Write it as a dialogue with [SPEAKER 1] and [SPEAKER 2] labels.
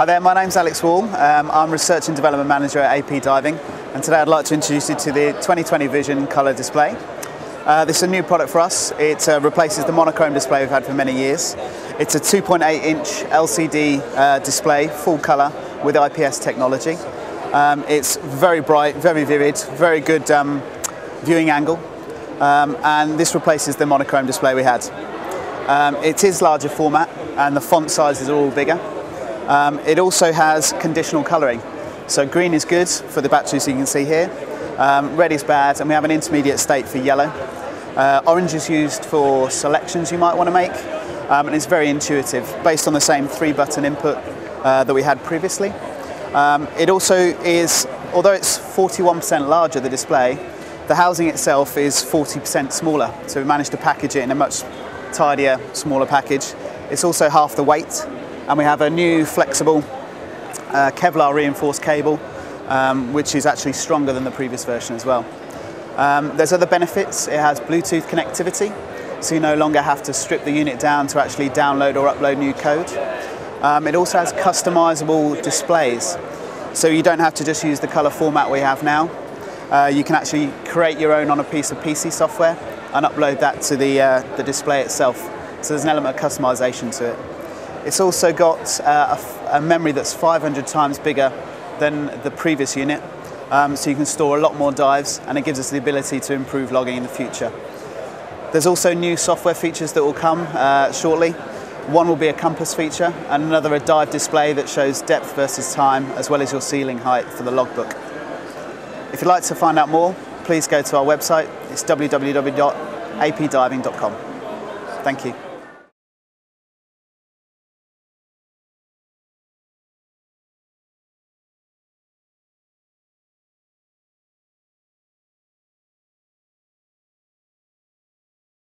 [SPEAKER 1] Hi there, my name's Alex Wall. Um, I'm Research and Development Manager at AP Diving, and today I'd like to introduce you to the 2020 Vision colour display. Uh, this is a new product for us. It uh, replaces the monochrome display we've had for many years. It's a 2.8 inch LCD uh, display, full colour, with IPS technology. Um, it's very bright, very vivid, very good um, viewing angle, um, and this replaces the monochrome display we had. Um, it is larger format, and the font sizes are all bigger. Um, it also has conditional colouring. So green is good for the batteries you can see here. Um, red is bad and we have an intermediate state for yellow. Uh, orange is used for selections you might want to make um, and it's very intuitive based on the same three button input uh, that we had previously. Um, it also is, although it's 41% larger, the display, the housing itself is 40% smaller. So we managed to package it in a much tidier, smaller package. It's also half the weight and we have a new flexible uh, Kevlar reinforced cable um, which is actually stronger than the previous version as well. Um, there's other benefits, it has Bluetooth connectivity so you no longer have to strip the unit down to actually download or upload new code. Um, it also has customizable displays so you don't have to just use the color format we have now. Uh, you can actually create your own on a piece of PC software and upload that to the, uh, the display itself. So there's an element of customization to it. It's also got uh, a, memory that's 500 times bigger than the previous unit, um, so you can store a lot more dives and it gives us the ability to improve logging in the future. There's also new software features that will come uh, shortly. One will be a compass feature and another a dive display that shows depth versus time as well as your ceiling height for the logbook. If you'd like to find out more, please go to our website. It's www.apdiving.com. Thank you.